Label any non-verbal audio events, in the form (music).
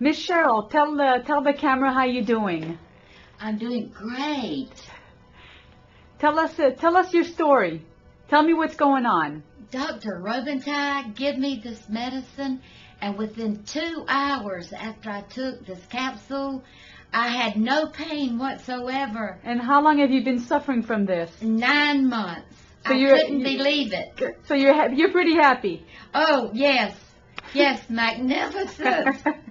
Miss Cheryl, tell the tell the camera how you're doing. I'm doing great. Tell us uh, tell us your story. Tell me what's going on. Dr. Robentide give me this medicine, and within two hours after I took this capsule, I had no pain whatsoever. And how long have you been suffering from this? Nine months. So I couldn't believe it. So you're you're pretty happy. Oh, yes. Yes, magnificent. (laughs)